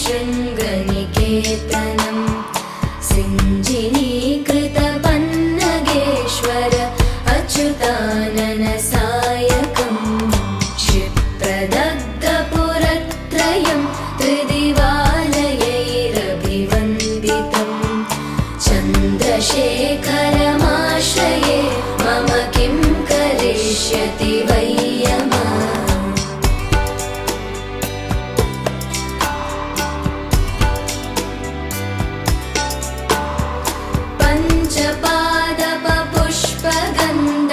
शृङ्गनिकेतनम् सिञ्जिनीकृतपन्नगेश्वर अच्युतानन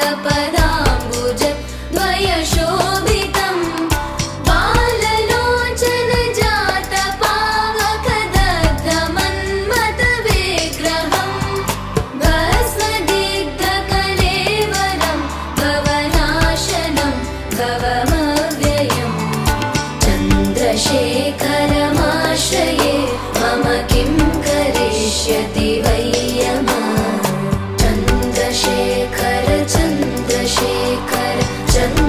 पादपपुष्पगन्धपदाम्बुज भयशोभितम्मत विग्रहं भस्मदीर्घकलेवरं भवनाशनं भवमव्ययम् चन्द्रशेख कर चंद